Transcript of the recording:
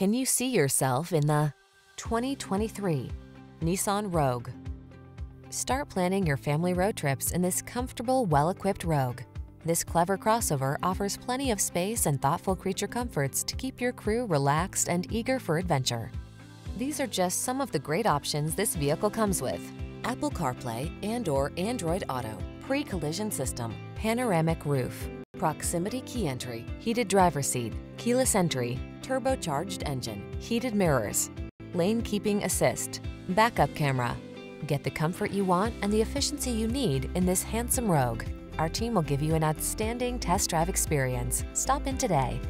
Can you see yourself in the 2023 Nissan Rogue? Start planning your family road trips in this comfortable, well-equipped Rogue. This clever crossover offers plenty of space and thoughtful creature comforts to keep your crew relaxed and eager for adventure. These are just some of the great options this vehicle comes with. Apple CarPlay and or Android Auto, pre-collision system, panoramic roof, proximity key entry, heated driver seat, keyless entry, turbocharged engine, heated mirrors, lane keeping assist, backup camera. Get the comfort you want and the efficiency you need in this handsome Rogue. Our team will give you an outstanding test drive experience. Stop in today.